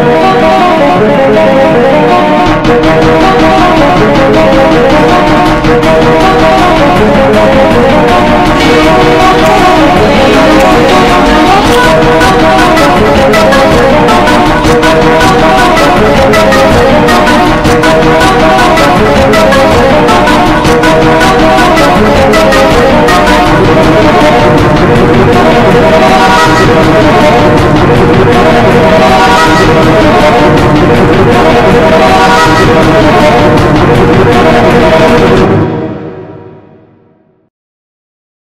Amen.